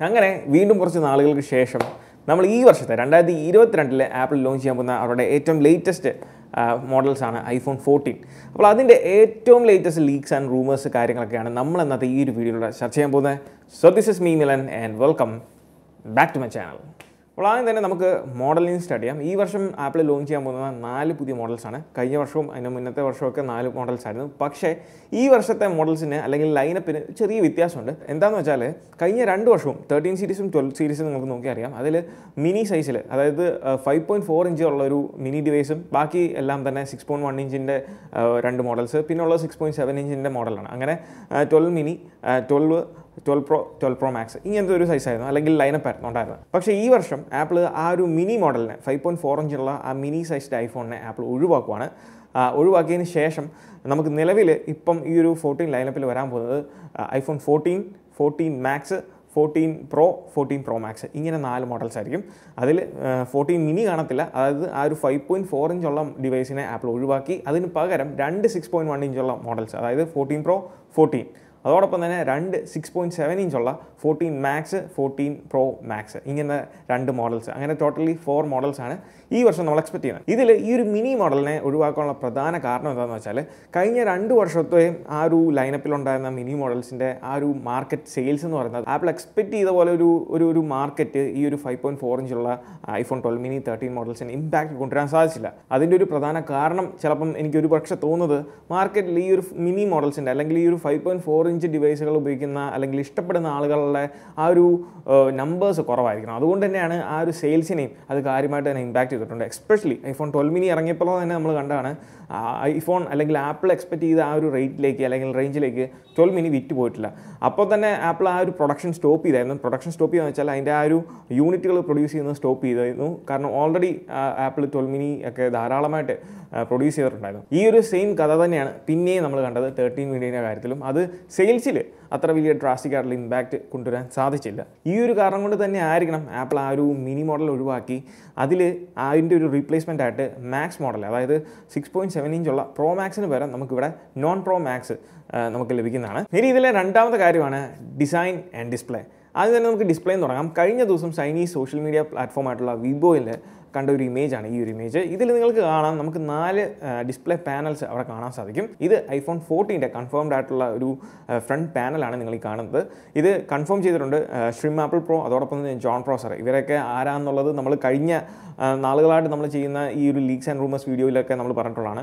അങ്ങനെ വീണ്ടും കുറച്ച് നാളുകൾക്ക് ശേഷം നമ്മൾ ഈ വർഷത്തെ രണ്ടായിരത്തി ഇരുപത്തിരണ്ടിൽ ആപ്പിൾ ലോഞ്ച് ചെയ്യാൻ പോകുന്ന അവരുടെ ഏറ്റവും ലേറ്റസ്റ്റ് മോഡൽസാണ് ഐഫോൺ ഫോർട്ടീൻ അപ്പോൾ അതിന്റെ ഏറ്റവും ലേറ്റസ്റ്റ് ലീക്സ് ആൻഡ് റൂമേഴ്സ് കാര്യങ്ങളൊക്കെയാണ് നമ്മൾ ഇന്നത്തെ ഈ ഒരു വീഡിയോയിലൂടെ ചർച്ച ചെയ്യാൻ പോകുന്നത്. So this is me Milan and welcome back to my channel അപ്പോൾ ആദ്യം തന്നെ നമുക്ക് മോഡലിംഗ് സ്റ്റാർട്ട് ചെയ്യാം. ഈ വർഷം ആപ്പിൾ ലോഞ്ച് ചെയ്യാൻ പോകുന്നത് നാല് പുതിയ മോഡൽസാണ് കഴിഞ്ഞ വർഷവും അതിന് മുന്നത്തെ വർഷമൊക്കെ നാല് മോഡൽസ് ആയിരുന്നു. പക്ഷേ ഈ വർഷത്തെ മോഡൽസിന് അല്ലെങ്കിൽ ലൈനപ്പിന് ചെറിയ വ്യത്യാസമുണ്ട്. എന്താണെന്ന് വെച്ചാൽ കഴിഞ്ഞ രണ്ട് വർഷവും തേർട്ടീൻ സീരീസും ട്വൽവ് സീരീസും നിങ്ങൾക്ക് നോക്കി അറിയാം. അതിൽ മിനി സൈസിൽ അതായത് ഫൈവ് പോയിന്റ് ഫോർ ഇഞ്ച് ഉള്ള ഒരു മിനി ഡിവൈസും ബാക്കി എല്ലാം തന്നെ സിക്സ് പോയിന്റ് വൺ ഇഞ്ചിന്റെ രണ്ട് മോഡൽസ് പിന്നെ ഉള്ളത് സിക്സ് പോയിന്റ് സെവൻ ഇഞ്ചിന്റെ മോഡലാണ് അങ്ങനെ twelve mini twelve twelve pro twelve pro max ഇങ്ങനത്തെ ഒരു സൈസായിരുന്നു അല്ലെങ്കിൽ ലൈനപ്പ് ആയിരുന്നു ഉണ്ടായിരുന്നത്. പക്ഷേ ഈ വർഷം ആപ്പിൾ ആ ഒരു മിനി മോഡലിനെ ഫൈവ് പോയിന്റ് ഫോർ ഇഞ്ചുള്ള ആ മിനി സൈസ്ഡ് ഐഫോണിനെ ആപ്പിൾ ഒഴിവാക്കുവാണ്. ഒഴിവാക്കിയതിന് ശേഷം നമുക്ക് നിലവിൽ ഇപ്പം ഈ ഒരു ഫോർട്ടീൻ ലൈനപ്പിൽ വരാൻ പോകുന്നത് iPhone fourteen fourteen max fourteen pro fourteen pro max ഇങ്ങനെ നാല് മോഡൽസ് ആയിരിക്കും. അതിൽ ഫോർട്ടീൻ മിനി കാണത്തില്ല. അതായത് ആ ഒരു ഫൈവ് പോയിന്റ് ഫോർ ഇഞ്ചുള്ള ഡിവൈസിനെ ആപ്പിൾ ഒഴിവാക്കി. അതിന് പകരം രണ്ട് സിക്സ് പോയിന്റ് വൺ ഇഞ്ചുള്ള മോഡൽസ് അതായത് ഫോർട്ടീൻ പ്രോ ഫോർട്ടീൻ അതോടൊപ്പം തന്നെ രണ്ട് six point seven ഇഞ്ചുള്ള fourteen max fourteen pro max ഇങ്ങനെ രണ്ട് മോഡൽസ് അങ്ങനെ ടോട്ടലി ഫോർ മോഡൽസ് ആണ് ഈ വർഷം നമ്മൾ എക്സ്പെക്ട് ചെയ്യുന്നത്. ഇതിൽ ഈ ഒരു മിനി മോഡലിനെ ഒഴിവാക്കാനുള്ള പ്രധാന കാരണം എന്താണെന്ന് വെച്ചാൽ കഴിഞ്ഞ രണ്ട് വർഷത്തെയും ആ ഒരു ലൈനപ്പിലുണ്ടായിരുന്ന മിനി മോഡൽസിന്റെ ആ ഒരു മാർക്കറ്റ് സെയിൽസ് എന്ന് പറയുന്നത് ആപ്പിൾ എക്സ്പെക്ട് ചെയ്ത പോലെ ഒരു ഒരു ഒരു മാർക്കറ്റ് ഈ ഒരു ഫൈവ് പോയിന്റ് ഫോർ ഇഞ്ചുള്ള ഐഫോൺ ട്വൽവ് മിനി തേർട്ടീൻ മോഡൽസിന് ഇമ്പാക്റ്റ് കൊണ്ടുവരാൻ സാധിച്ചില്ല. അതിന്റെ ഒരു പ്രധാന കാരണം ചിലപ്പം എനിക്ക് ഒരു പക്ഷേ തോന്നുന്നത് മാർക്കറ്റിൽ ഈ ഒരു മിനി മോഡൽസിന്റെ അല്ലെങ്കിൽ ഈ ഒരു ഫൈവ് പോയിന്റ് ഫോർ ഇഞ്ച് ഡിവൈസുകൾ ഉപയോഗിക്കുന്ന അല്ലെങ്കിൽ ഇഷ്ടപ്പെടുന്ന ആളുകളുടെ ആ ഒരു നമ്പേഴ്സ് കുറവായിരിക്കണം. അതുകൊണ്ട് തന്നെയാണ് ആ ഒരു സെയിൽസിനെയും അത് കാര്യമായിട്ട് തന്നെ ഇമ്പാക്റ്റ് ചെയ്തിട്ടുണ്ട്. എക്സ്പെഷ്യലി ഐഫോൺ ട്വൽവ് മിനി ഇറങ്ങിയപ്പോൾ തന്നെ നമ്മൾ കണ്ടാണ് ഐഫോൺ അല്ലെങ്കിൽ ആപ്പിൾ എക്സ്പെക്ട് ചെയ്ത ആ ഒരു റേറ്റിലേക്ക് അല്ലെങ്കിൽ റേഞ്ചിലേക്ക് ട്വൽവ് മിനി വിറ്റ് പോയിട്ടില്ല. അപ്പോൾ തന്നെ ആപ്പിൾ ആ ഒരു പ്രൊഡക്ഷൻ സ്റ്റോപ്പ് ചെയ്തായിരുന്നു. പ്രൊഡക്ഷൻ സ്റ്റോപ്പ് ചെയ്യുക വെച്ചാൽ അതിന്റെ ആ ഒരു യൂണിറ്റുകൾ പ്രൊഡ്യൂസ് ചെയ്യുന്നത് സ്റ്റോപ്പ് ചെയ്തായിരുന്നു. കാരണം ഓൾറെഡി ആപ്പിൾ ട്വൽവ് മിനി ഒക്കെ ധാരാളമായിട്ട് പ്രൊഡ്യൂസ് ചെയ്തിട്ടുണ്ടായിരുന്നു. ഈ ഒരു സെയിം കഥ തന്നെയാണ് പിന്നെയും നമ്മൾ കണ്ടത് തേർട്ടീൻ മിനിയുടെ കാര്യത്തിലും. അത് സെയിൽസിൽ അത്ര വലിയ ഡ്രാസ്റ്റിക് ആയിട്ടുള്ള ഇമ്പാക്റ്റ് കൊണ്ടുവരാൻ സാധിച്ചില്ല. ഈ ഒരു കാരണം കൊണ്ട് തന്നെ ആയിരിക്കണം ആപ്പിൾ ആ ഒരു മിനി മോഡൽ ഒഴിവാക്കി. അതിൽ അതിന്റെ ഒരു റീപ്ലേസ്മെന്റ് ആയിട്ട് മാക്സ് മോഡൽ അതായത് സിക്സ് പോയിന്റ് സെവൻ ഇഞ്ചുള്ള പ്രോ മാക്സിന് പകരം നമുക്കിവിടെ നോൺ പ്രോ മാക്സ് നമുക്ക് ലഭിക്കുന്നതാണ്. ഇനി ഇതിലെ രണ്ടാമത്തെ കാര്യമാണ് ഡിസൈൻ ആൻഡ് ഡിസ്പ്ലേ ആദ്യം തന്നെ നമുക്ക് ഡിസ്പ്ലേ തുടങ്ങാം. കഴിഞ്ഞ ദിവസം ചൈനീസ് സോഷ്യൽ മീഡിയ പ്ലാറ്റ്ഫോം ആയിട്ടുള്ള വിവോയിൽ കണ്ട ഒരു ഇമേജാണ് ഈ ഒരു ഇമേജ് ഇതിൽ നിങ്ങൾക്ക് കാണാം നമുക്ക് നാല് ഡിസ്പ്ലേ പാനൽസ് അവിടെ കാണാൻ സാധിക്കും. ഇത് ഐഫോൺ ഫോർട്ടീന്റെ കൺഫേംഡ് ആയിട്ടുള്ള ഒരു ഫ്രണ്ട് പാനലാണ് നിങ്ങൾ ഈ കാണുന്നത്. ഇത് കൺഫേം ചെയ്തിട്ടുണ്ട് ഷ്രിം ആപ്പിൾ പ്രോ അതോടൊപ്പം തന്നെ ജോൺ പ്രോസർ ഇവരൊക്കെ ആരാന്നുള്ളത് നമ്മൾ കഴിഞ്ഞ നാളുകളായിട്ട് നമ്മൾ ചെയ്യുന്ന ഈ ഒരു ലീക്സ് ആൻഡ് റൂമേഴ്സ് വീഡിയോയിലൊക്കെ നമ്മൾ പറഞ്ഞിട്ടുള്ളതാണ്.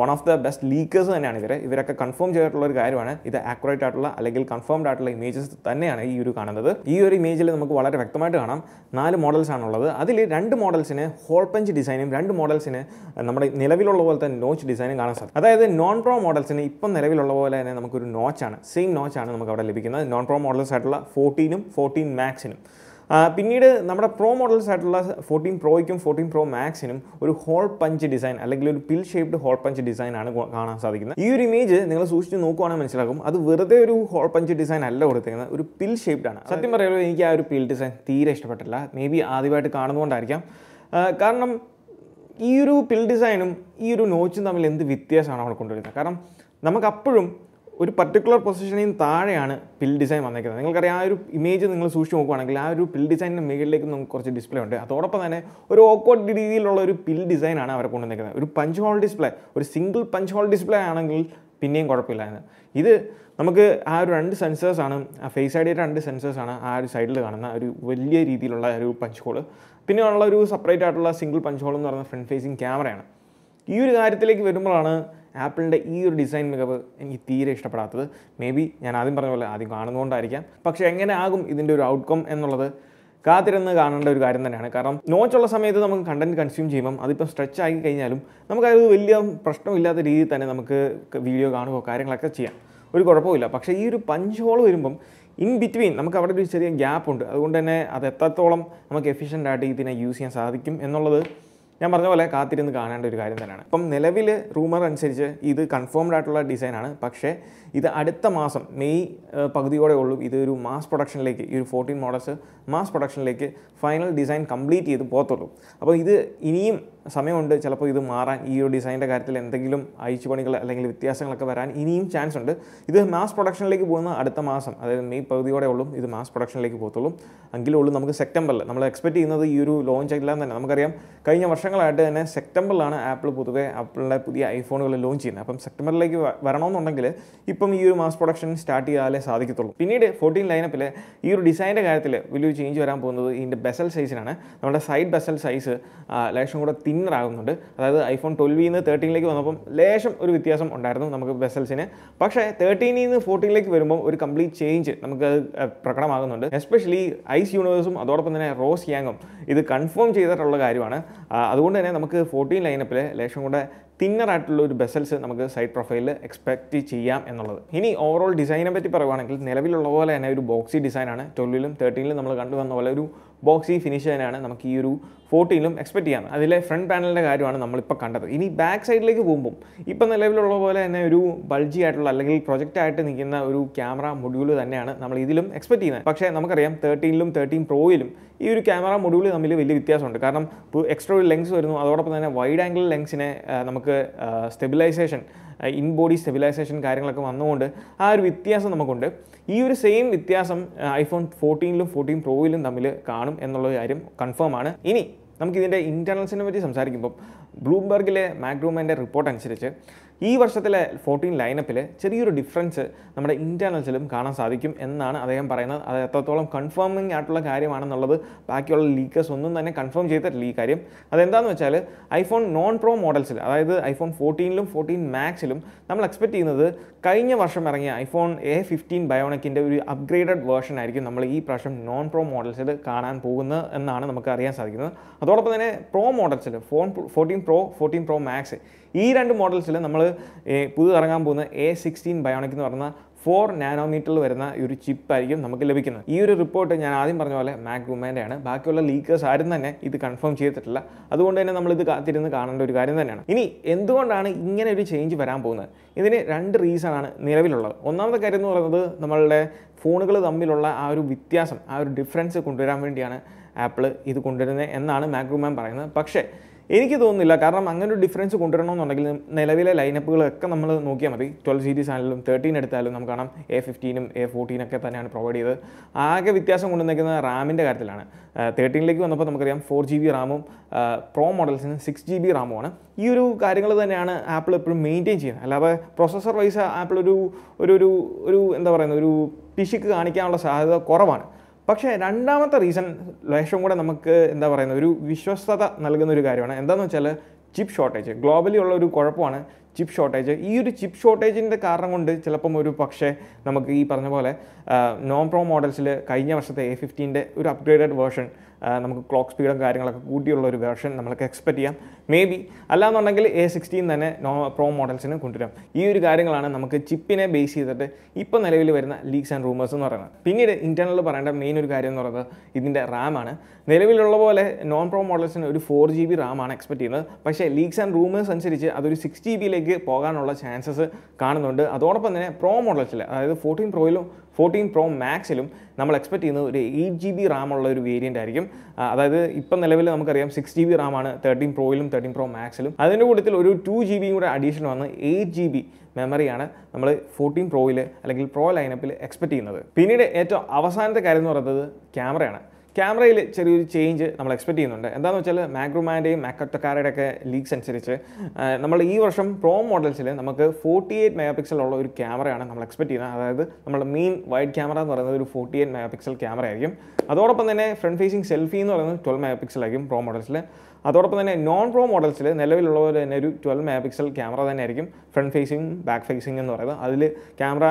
One of the best leakers തന്നെയാണ് ഇവർ ഇവരൊക്കെ കൺഫേം ചെയ്തിട്ടുള്ള ഒരു കാര്യമാണ്. ഇത് ആക്യുറേറ്റ് ആയിട്ടുള്ള അല്ലെങ്കിൽ കൺഫേംഡ് ആയിട്ടുള്ള ഇമേജസ് തന്നെയാണ് ഈ ഒരു കാണുന്നത്. ഈ ഒരു ഇമേജിൽ നമുക്ക് വളരെ വ്യക്തമായിട്ട് കാണാം. നാല് മോഡൽസ് ആണുള്ളത്. അതിൽ രണ്ട് മോഡൽസിന് ഹോൾ പഞ്ച് ഡിസൈനും രണ്ട് മോഡൽസിന് നമ്മുടെ നിലവിലുള്ള പോലത്തെ നോച്ച് ഡിസൈനും കാണാൻ സാധിക്കും. അതായത് നോൺ പ്രോ മോഡൽസിന് ഇപ്പം നിലവിലുള്ള പോലെ തന്നെ നമുക്കൊരു നോച്ചാണ് സെയിം നോച്ചാണ് നമുക്ക് അവിടെ ലഭിക്കുന്നത്. നോൺ പ്രോ മോഡൽസ് ആയിട്ടുള്ള ഫോർട്ടീനും ഫോർട്ടീൻ മാക്സിനും പിന്നീട് നമ്മുടെ പ്രോ മോഡൽസ് ആയിട്ടുള്ള ഫോർട്ടീൻ പ്രോയ്ക്കും ഫോർട്ടീൻ പ്രോ മാക്സിനും ഒരു ഹോൾ പഞ്ച് ഡിസൈൻ അല്ലെങ്കിൽ ഒരു pill shaped hole punch design ആണ് കാണാൻ സാധിക്കുന്നത്. ഈ ഒരു ഇമേജ് നിങ്ങൾ സൂക്ഷിച്ച് നോക്കുവാണെങ്കിൽ മനസ്സിലാക്കും അത് വെറുതെ ഒരു ഹോൾ പഞ്ച് ഡിസൈൻ അല്ല കൊടുത്തിരിക്കുന്നത് ഒരു പിൽ ഷേപ്ഡ് ആണ്. സത്യം പറയുമ്പോൾ എനിക്ക് ആ ഒരു പിൽ ഡിസൈൻ തീരെ ഇഷ്ടപ്പെട്ടില്ല മേ ബി ആദ്യമായിട്ട് കാണുന്നതുകൊണ്ടായിരിക്കാം. കാരണം ഈ ഒരു പിൽ ഡിസൈനും ഈ ഒരു നോച്ചും തമ്മിൽ എന്ത് വ്യത്യാസമാണ് അവിടെ കൊണ്ടുവരുന്നത്? കാരണം നമുക്ക് അപ്പോഴും ഒരു പർട്ടിക്കുലർ പൊസിഷനിൽ താഴെയാണ് പിൽ ഡിസൈൻ വന്നേക്കുന്നത് നിങ്ങൾക്കറിയാം ആ ഒരു ഇമേജ് നിങ്ങൾ സൂക്ഷിച്ച് നോക്കുകയാണെങ്കിൽ ആ ഒരു പിൽ ഡിസൈനിന്റെ മുകളിലേക്ക് നമുക്ക് കുറച്ച് ഡിസ്പ്ലേ ഉണ്ട്. അതോടൊപ്പം തന്നെ ഒരു ഓക്കോഡ് രീതിയിലുള്ള ഒരു പിൽ ഡിസൈനാണ് അവരെ കൊണ്ടുവന്നിരിക്കുന്നത്. ഒരു പഞ്ച് ഹോൾ ഡിസ്പ്ലേ ഒരു സിംഗിൾ പഞ്ച് ഹോൾ ഡിസ്പ്ലേ ആണെങ്കിൽ പിന്നെയും കുഴപ്പമില്ലായിരുന്നു ഇത് നമുക്ക് ആ ഒരു രണ്ട് സെൻസേഴ്സാണ് ആ ഫേസ് ഐഡിയുടെ രണ്ട് സെൻസേഴ്സാണ് ആ ഒരു സൈഡിൽ കാണുന്ന ഒരു വലിയ രീതിയിലുള്ള ഒരു പഞ്ച് ഹോൾ പിന്നെ ഉള്ള ഒരു സെപ്പറേറ്റ് ആയിട്ടുള്ള സിംഗിൾ പഞ്ച് ഹോൾ എന്ന് പറയുന്ന ഫ്രണ്ട് ഫേസിങ് ക്യാമറയാണ് ഈ ഒരു കാര്യത്തിലേക്ക് വരുമ്പോഴാണ് ആപ്പിളിന്റെ ഈ ഒരു ഡിസൈൻ മികവ് എനിക്ക് തീരെ ഇഷ്ടപ്പെടാത്തത്. മേ ബി ഞാൻ ആദ്യം പറഞ്ഞ പോലെ ആദ്യം കാണുന്നതുകൊണ്ടായിരിക്കാം. പക്ഷേ എങ്ങനെ ആകും ഇതിന്റെ ഒരു ഔട്ട്കം എന്നുള്ളത് കാത്തിരുന്ന് കാണേണ്ട ഒരു കാര്യം തന്നെയാണ്. കാരണം നോച്ചുള്ള സമയത്ത് നമുക്ക് കണ്ടന്റ് കൺസ്യൂം ചെയ്യുമ്പം അതിപ്പോൾ സ്ട്രെച്ച് ആയി കഴിഞ്ഞാലും നമുക്കത് വലിയ പ്രശ്നമില്ലാത്ത രീതിയിൽ തന്നെ നമുക്ക് വീഡിയോ കാണുകയോ കാര്യങ്ങളൊക്കെ ചെയ്യാം. ഒരു കുഴപ്പമില്ല പക്ഷേ ഈ ഒരു പഞ്ച് ഹോൾ വരുമ്പം ഇൻ ബിറ്റ്വീൻ നമുക്ക് അവിടെ ഒരു ചെറിയ ഗ്യാപ്പ് ഉണ്ട്. അതുകൊണ്ട് തന്നെ അത് എത്രത്തോളം നമുക്ക് എഫിഷ്യന്റ് ആയിട്ട് ഇതിനെ യൂസ് ചെയ്യാൻ സാധിക്കും എന്നുള്ളത് ഞാൻ പറഞ്ഞ പോലെ കാത്തിരുന്ന് കാണേണ്ട ഒരു കാര്യം തന്നെയാണ്. ഇപ്പം നിലവിൽ റൂമർ അനുസരിച്ച് ഇത് കൺഫേംഡ് ആയിട്ടുള്ള ഡിസൈനാണ് പക്ഷേ ഇത് അടുത്ത മാസം മെയ് പകുതിയോടെ ഉള്ളൂ. ഒരു മാസ് പ്രൊഡക്ഷനിലേക്ക് ഈ ഒരു ഫോർട്ടീൻ മോഡൽസ് മാസ് പ്രൊഡക്ഷനിലേക്ക് ഫൈനൽ ഡിസൈൻ കംപ്ലീറ്റ് ചെയ്ത് പോകത്തുള്ളൂ. അപ്പോൾ ഇത് ഇനിയും സമയമുണ്ട്. ചിലപ്പോൾ ഇത് മാറാൻ ഈ ഒരു ഡിസൈന്റെ കാര്യത്തിൽ എന്തെങ്കിലും അയച്ചുപണികൾ അല്ലെങ്കിൽ വ്യത്യാസങ്ങളൊക്കെ വരാൻ ഇനിയും ചാൻസ് ഉണ്ട്. ഇത് മാസ് പ്രൊഡക്ഷനിലേക്ക് പോകുന്ന അടുത്ത മാസം അതായത് മെയ് പകുതിയോടെ ഉള്ളൂ ഇത് മാസ് പ്രൊഡക്ഷനിലേക്ക് പോകത്തുള്ളൂ. എങ്കിലും ഉള്ളൂ നമുക്ക് സെപ്റ്റംബറിൽ നമ്മൾ എക്സ്പെക്ട് ചെയ്യുന്നത് ഈ ഒരു ലോഞ്ച് എല്ലാം തന്നെ നമുക്കറിയാം. കഴിഞ്ഞ വർഷങ്ങളായിട്ട് തന്നെ സെപ്റ്റംബറിലാണ് ആപ്പിൾ പൊതുവെ ആപ്പിളിന്റെ പുതിയ ഐഫോണുകൾ ലോഞ്ച് ചെയ്യുന്നത്. അപ്പം സെപ്റ്റംബറിലേക്ക് വരണമെന്നുണ്ടെങ്കിൽ ഇപ്പം ഈ ഒരു മാസ് പ്രൊഡക്ഷൻ സ്റ്റാർട്ട് ചെയ്യാലേ സാധിക്കത്തുള്ളൂ. പിന്നീട് ഫോർട്ടീൻ ലൈനപ്പിൽ ഈ ഒരു ഡിസൈന്റെ കാര്യത്തിൽ വലിയൊരു ചേഞ്ച് വരാൻ പോകുന്നത് ഇതിന്റെ ബെസൽ സൈസിനാണ് നമ്മുടെ സൈഡ് ബെസൽ സൈസ് ലേശം കൂടെ തിന്നർ ആകുന്നുണ്ട്. അതായത് ഐഫോൺ ട്വൽവിൽ നിന്ന് തേർട്ടീനിലേക്ക് വന്നപ്പം ലേശം ഒരു വ്യത്യാസം ഉണ്ടായിരുന്നു നമുക്ക് വെസൽസിന് പക്ഷേ തേർട്ടീനിൽ നിന്ന് ഫോർട്ടീനിലേക്ക് വരുമ്പോൾ ഒരു കംപ്ലീറ്റ് ചേഞ്ച് നമുക്ക് പ്രകടമാകുന്നുണ്ട്. എസ്പെഷ്യലി ഐസ് യൂണിവേഴ്സും അതോടൊപ്പം തന്നെ റോസ് യാങ്ങും ഇത് കൺഫേം ചെയ്തിട്ടുള്ള കാര്യമാണ്. അതുകൊണ്ട് തന്നെ നമുക്ക് ഫോർട്ടീൻ ലൈനപ്പിൽ ലേശം കൂടെ തിന്നർ ആയിട്ടുള്ള ഒരു ബെസൽസ് നമുക്ക് സൈഡ് പ്രൊഫൈലിൽ എക്സ്പെക്റ്റ് ചെയ്യാം എന്നുള്ളത്. ഇനി ഓവറോൾ ഡിസൈനെ പറ്റി പറയുവാണെങ്കിൽ നിലവിലുള്ള പോലെ തന്നെ ഒരു ബോക്സി ഡിസൈനാണ് ട്വൽവിലും തേർട്ടീനിലും നമ്മൾ കണ്ടുവന്ന പോലെ ഒരു ബോക്സി ഫിനിഷ് തന്നെയാണ് നമുക്ക് ഈ ഒരു ഫോർട്ടീനിലും എക്സ്പെക്ട് ചെയ്യാം അതിലെ ഫ്രണ്ട് പാനലിന്റെ കാര്യമാണ് നമ്മളിപ്പോൾ കണ്ടത്. ഇനി ബാക്ക് സൈഡിലേക്ക് പോകുമ്പോൾ ഇപ്പം നിലവിലുള്ള പോലെ തന്നെ ഒരു ബൾജി ആയിട്ടുള്ള അല്ലെങ്കിൽ പ്രൊജക്റ്റ് ആയിട്ട് നിൽക്കുന്ന ഒരു ക്യാമറ മൊഡ്യൂൾ തന്നെയാണ് നമ്മൾ ഇതിലും എക്സ്പെക്ട് ചെയ്യുന്നത്. പക്ഷേ നമുക്കറിയാം തേർട്ടീനിലും തേർട്ടീൻ പ്രോയിലും ഈ ഒരു ക്യാമറ മൊഡ്യൂൾ തമ്മിൽ വലിയ വ്യത്യാസമുണ്ട്. കാരണം എക്സ്ട്രാ ഒരു ലെൻസ് വരുന്നു. അതോടൊപ്പം തന്നെ വൈഡ് ആംഗിൾ ലെങ്സിനെ നമുക്ക് സ്റ്റെബിലൈസേഷൻ ഇൻ ബോഡി സ്റ്റെബിലൈസേഷൻ കാര്യങ്ങളൊക്കെ വന്നുകൊണ്ട് ആ ഒരു വ്യത്യാസം നമുക്കുണ്ട്. ഈ ഒരു സെയിം വ്യത്യാസം ഐഫോൺ ഫോർട്ടീനിലും ഫോർട്ടീൻ പ്രോയിലും തമ്മിൽ കാണും എന്നുള്ള കാര്യം കൺഫേം ആണ്. ഇനി നമുക്ക് ഇതിന്റെ ഇന്റർണൽസിനെ പറ്റി സംസാരിക്കുമ്പോൾ ബ്ലൂംബർഗിലെ മാക്രൂമന്റെ റിപ്പോർട്ട് അനുസരിച്ച് ഈ വർഷത്തിലെ ഫോർട്ടീൻ ലൈനപ്പിൽ ചെറിയൊരു ഡിഫറൻസ് നമ്മുടെ ഇന്റേർണൽസിലും കാണാൻ സാധിക്കും എന്നാണ് അദ്ദേഹം പറയുന്നത്. അത് എത്രത്തോളം കൺഫേമിംഗ് ആയിട്ടുള്ള കാര്യമാണെന്നുള്ളത് ബാക്കിയുള്ള ലീക്കേഴ്സ് ഒന്നും തന്നെ കൺഫേം ചെയ്തിട്ടില്ല ഈ കാര്യം. അതെന്താണെന്ന് വെച്ചാൽ ഐഫോൺ നോൺ പ്രോ മോഡൽസിൽ അതായത് ഐഫോൺ ഫോർട്ടീനിലും ഫോർട്ടീൻ മാക്സിലും നമ്മൾ എക്സ്പെക്ട് ചെയ്യുന്നത് കഴിഞ്ഞ വർഷം ഇറങ്ങിയ ഐഫോൺ എ ഫിഫ്റ്റീൻ ബയോണിക്കിന്റെ ഒരു അപ്ഗ്രേഡഡ് വേർഷൻ ആയിരിക്കും നമ്മൾ ഈ പ്രാവശ്യം നോൺ പ്രോ മോഡൽസിൽ കാണാൻ പോകുന്നത് എന്നാണ് നമുക്ക് അറിയാൻ സാധിക്കുന്നത്. അതോടൊപ്പം തന്നെ pro മോഡൽസിൽ phone fourteen pro fourteen pro max ഈ രണ്ട് മോഡൽസിൽ നമ്മൾ പുതിയ ഇറങ്ങാൻ പോകുന്ന എ സിക്സ്റ്റീൻ ബയോണിക് എന്ന് പറയുന്ന ഫോർ നാനോമീറ്ററിൽ വരുന്ന ഒരു ചിപ്പായിരിക്കും നമുക്ക് ലഭിക്കുന്നത്. ഈ ഒരു റിപ്പോർട്ട് ഞാൻ ആദ്യം പറഞ്ഞ പോലെ മാക് വുമേന്റെയാണ് ബാക്കിയുള്ള ലീക്കേഴ്സ് ആരും തന്നെ ഇത് കൺഫേം ചെയ്തിട്ടില്ല. അതുകൊണ്ട് തന്നെ നമ്മളിത് കാത്തിരുന്ന് കാണേണ്ട ഒരു കാര്യം തന്നെയാണ്. ഇനി എന്തുകൊണ്ടാണ് ഇങ്ങനെ ഒരു ചേഞ്ച് വരാൻ പോകുന്നത്? ഇതിന് രണ്ട് റീസൺ ആണ് നിലവിലുള്ളത്. ഒന്നാമത്തെ കാര്യം എന്ന് പറയുന്നത് നമ്മളുടെ ഫോണുകൾ തമ്മിലുള്ള ആ ഒരു വ്യത്യാസം ആ ഒരു ഡിഫറൻസ് കൊണ്ടുവരാൻ വേണ്ടിയാണ് ആപ്പിൾ ഇത് കൊണ്ടുവരുന്നത് എന്നാണ് മാക്രൂമാൻ പറയുന്നത്. പക്ഷേ എനിക്ക് തോന്നുന്നില്ല. കാരണം അങ്ങനെ ഒരു ഡിഫറൻസ് കൊണ്ടുവരണമെന്നുണ്ടെങ്കിൽ നിലവിലെ ലൈനപ്പുകളൊക്കെ നമ്മൾ നോക്കിയാൽ മതി. ട്വൽവ് സീരീസ് ആണെങ്കിലും തേർട്ടീൻ എടുത്താലും നമുക്ക് കാണാം. എ ഫിഫ്റ്റീനും എ ഫോർട്ടീനൊക്കെ തന്നെയാണ് പ്രൊവൈഡ് ചെയ്തത്. ആകെ വ്യത്യാസം കൊണ്ടുവന്നിരിക്കുന്നത് റാമിന്റെ കാര്യത്തിലാണ്. തേർട്ടീനിലേക്ക് വന്നപ്പോൾ നമുക്കറിയാം ഫോർ ജി ബി റാമും പ്രോ മോഡൽസിന് സിക്സ് ജി ബി റാമുമാണ് ഈ ഒരു കാര്യങ്ങൾ തന്നെയാണ് ആപ്പിൾ എപ്പോഴും മെയിന്റെയിൻ ചെയ്യുന്നത്. അല്ലാതെ പ്രൊസസ്സർ വൈസ് ആപ്പിൾ ഒരു ഒരു ഒരു ഒരു എന്താ പറയുന്നത്? ഒരു പിശിക്ക് കാണിക്കാനുള്ള സാധ്യത കുറവാണ്. പക്ഷേ രണ്ടാമത്തെ റീസൺ ലേശം കൂടെ നമുക്ക് എന്താ പറയുന്നത് ഒരു വിശ്വസ്തത നൽകുന്ന ഒരു കാര്യമാണ്. എന്താണെന്ന് വെച്ചാൽ ചിപ്പ് ഷോർട്ടേജ് ഗ്ലോബലി ഉള്ള ഒരു കുഴപ്പമാണ് ചിപ്പ് ഷോർട്ടേജ് ഈ ഒരു ചിപ്പ് ഷോർട്ടേജിന്റെ കാരണം കൊണ്ട് ചിലപ്പം ഒരു പക്ഷേ നമുക്ക് ഈ പറഞ്ഞ പോലെ നോൺ പ്രോ മോഡൽസിൽ കഴിഞ്ഞ വർഷത്തെ എ ഫിഫ്റ്റീന്റെ ഒരു അപ്ഗ്രേഡഡ് വേർഷൻ നമുക്ക് ക്ലോക്ക് സ്പീഡും കാര്യങ്ങളൊക്കെ കൂട്ടിയുള്ള ഒരു വേർഷൻ നമ്മൾക്ക് എക്സ്പെക്ട് ചെയ്യാം. മേ ബി അല്ലാന്നുണ്ടെങ്കിൽ എ സിക്സ്റ്റീൻ തന്നെ നോ പ്രോ മോഡൽസിന് കൊണ്ടുവരാം. ഈ ഒരു കാര്യങ്ങളാണ് നമുക്ക് ചിപ്പിനെ ബേസ് ചെയ്തിട്ട് ഇപ്പോൾ നിലവിൽ വരുന്ന ലീക്സ് ആൻഡ് റൂമേഴ്സ് എന്ന് പറയുന്നത്. പിന്നീട് ഇന്റർണൽ പറയേണ്ട മെയിൻ ഒരു കാര്യം എന്ന് പറയുന്നത് ഇതിന്റെ റാമാണ് നിലവിലുള്ള പോലെ നോൺ പ്രോ മോഡൽസിന് ഒരു ഫോർ ജി ബി റാമാണ് എക്സ്പെക്ട് ചെയ്യുന്നത്. പക്ഷേ ലീക്സ് ആൻഡ് റൂമേഴ്സ് അനുസരിച്ച് അതൊരു സിക്സ് ജി ബിയിലേക്ക് പോകാനുള്ള ചാൻസസ് കാണുന്നുണ്ട്. അതോടൊപ്പം തന്നെ പ്രോ മോഡൽസിൽ അതായത് ഫോർട്ടീൻ പ്രോയിലും ഫോർട്ടീൻ പ്രോ മാക്സിലും നമ്മൾ എക്സ്പെക്ട് ചെയ്യുന്നത് ഒരു എയ്റ്റ് ജി ബി റാമുള്ള ഒരു വേരിയന്റ് ആയിരിക്കും. അതായത് ഇപ്പം നിലവിൽ നമുക്കറിയാം സിക്സ് ജി ബി റാമാണ് തേർട്ടീൻ പ്രോയിലും തേർട്ടീൻ പ്രോ മാക്സിലും അതിന്റെ കൂട്ടത്തിൽ ഒരു ടു ജി ബിയും കൂടെ അഡീഷൻ വന്ന് എയ്റ്റ് ജി ബി മെമ്മറിയാണ് നമ്മൾ ഫോർട്ടീൻ പ്രോയിൽ അല്ലെങ്കിൽ പ്രോ ലൈനപ്പിൽ എക്സ്പെക്ട് ചെയ്യുന്നത്. പിന്നീട് ഏറ്റവും അവസാനത്തെ കാര്യം എന്ന് പറയുന്നത് ക്യാമറയാണ് ക്യാമറയിൽ ചെറിയൊരു ചേഞ്ച് നമ്മൾ എക്സ്പെക്ട് ചെയ്യുന്നുണ്ട്. എന്താണെന്ന് വെച്ചാൽ മാക്രോമാന്റെയും മാക്കത്തക്കാരുടെ ഒക്കെ ലീക്സ് അനുസരിച്ച് നമ്മൾ ഈ വർഷം പ്രോ മോഡൽസിൽ നമുക്ക് ഫോർട്ടി എയ്റ്റ് മെഗാ പിക്സൽ ഉള്ള ഒരു ക്യാമറയാണ് നമ്മൾ എക്സ്പെക്ട് ചെയ്യുന്നത്. അതായത് നമ്മുടെ മെയിൻ വൈഡ് ക്യാമറ എന്ന് പറയുന്നത് ഒരു forty eight mega pixel camera ആയിരിക്കും. അതോടൊപ്പം തന്നെ ഫ്രണ്ട് ഫേസിങ് സെൽഫി എന്ന് പറയുന്നത് ട്വൽവ് മെഗാ പിക്സൽ ആയിരിക്കും പ്രോ മോഡൽസിൽ അതോടൊപ്പം തന്നെ നോൺ പ്രോ മോഡൽസിൽ നിലവിലുള്ള പോലെ തന്നെ ഒരു ട്വൽവ് മെഗാ പിക്സൽ ക്യാമറ തന്നെ ആയിരിക്കും ഫ്രണ്ട് ഫേസിങ് ബാക്ക് ഫേസിങ് എന്ന് പറയുന്നത്. അതിൽ ക്യാമറ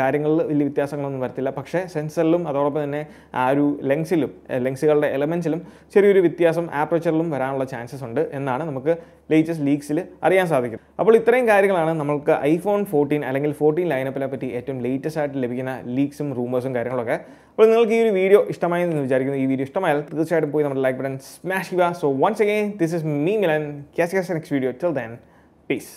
കാര്യങ്ങളിൽ വലിയ വ്യത്യാസങ്ങളൊന്നും വരത്തില്ല. പക്ഷേ സെൻസറിലും അതോടൊപ്പം തന്നെ ആ ഒരു ലെങ്സിലും ലെങ്സുകളുടെ എലമെൻസിലും ചെറിയൊരു വ്യത്യാസം ആപ്രച്ചറിലും വരാനുള്ള ചാൻസസ് ഉണ്ട് എന്നാണ് നമുക്ക് ലേറ്റസ്റ്റ് ലീക്സിൽ അറിയാൻ സാധിക്കും. അപ്പോൾ ഇത്രയും കാര്യങ്ങളാണ് നമുക്ക് ഐഫോൺ ഫോർട്ടീൻ അല്ലെങ്കിൽ ഫോർട്ടീൻ ലൈനപ്പിനെ പറ്റി ഏറ്റവും ലേറ്റസ്റ്റ് ആയിട്ട് ലഭിക്കുന്ന ലീക്സും റൂമേഴ്സും കാര്യങ്ങളൊക്കെ. അപ്പോൾ നിങ്ങൾക്ക് ഈ ഒരു വീഡിയോ ഇഷ്ടമായി എന്ന് വിചാരിക്കുന്നു. ഈ വീഡിയോ ഇഷ്ടമായാൽ തീർച്ചയായിട്ടും പോയി നമ്മുടെ ലൈക്ക് ബട്ടൺ സ്മാഷ് ചെയ്യുക so once again this is me Milan ക്യാസ് ക്യാസ് next video till then peace